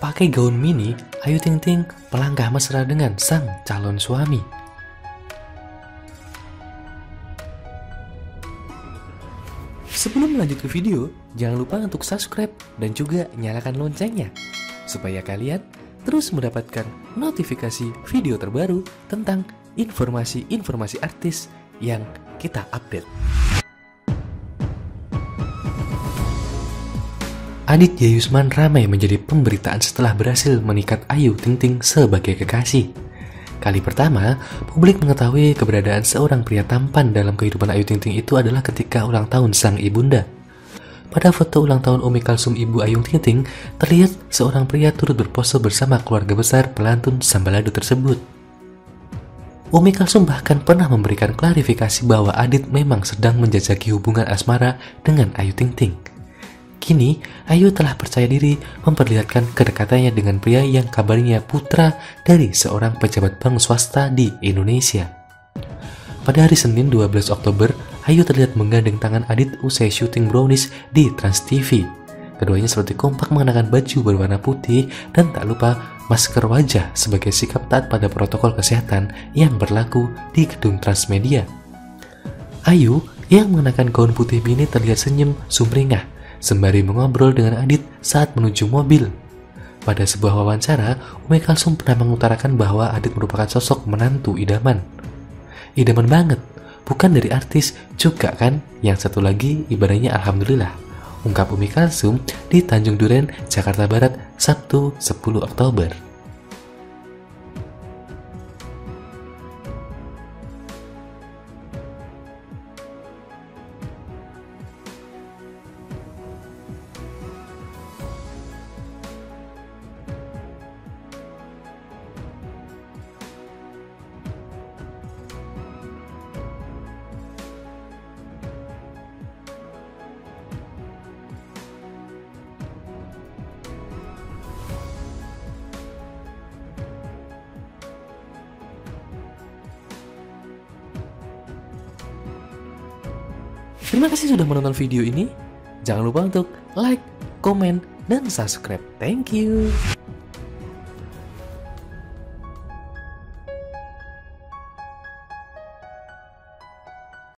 Pakai gaun mini, Ayu Ting Ting melangkah mesra dengan sang calon suami. Sebelum lanjut ke video, jangan lupa untuk subscribe dan juga nyalakan loncengnya supaya kalian terus mendapatkan notifikasi video terbaru tentang informasi-informasi artis yang kita update. Adit Yusman ramai menjadi pemberitaan setelah berhasil menikat Ayu Ting Ting sebagai kekasih. Kali pertama, publik mengetahui keberadaan seorang pria tampan dalam kehidupan Ayu Ting Ting itu adalah ketika ulang tahun sang ibunda. Pada foto ulang tahun Umi Kalsum Ibu Ayu Ting Ting, terlihat seorang pria turut berpose bersama keluarga besar pelantun Sambalado tersebut. Umi Kalsum bahkan pernah memberikan klarifikasi bahwa Adit memang sedang menjajaki hubungan asmara dengan Ayu Ting Ting. Kini, Ayu telah percaya diri memperlihatkan kedekatannya dengan pria yang kabarnya putra dari seorang pejabat bank swasta di Indonesia. Pada hari Senin 12 Oktober, Ayu terlihat menggandeng tangan Adit usai syuting Brownies di Trans TV. Keduanya seperti kompak mengenakan baju berwarna putih dan tak lupa masker wajah sebagai sikap taat pada protokol kesehatan yang berlaku di gedung Transmedia. Ayu yang mengenakan gaun putih ini terlihat senyum sumringah sembari mengobrol dengan Adit saat menuju mobil. Pada sebuah wawancara, Umi Kalsum pernah mengutarakan bahwa Adit merupakan sosok menantu idaman. Idaman banget, bukan dari artis juga kan? Yang satu lagi ibaratnya Alhamdulillah. Ungkap Umi Kalsum di Tanjung Duren, Jakarta Barat, Sabtu 10 Oktober. Terima kasih sudah menonton video ini. Jangan lupa untuk like, komen, dan subscribe. Thank you.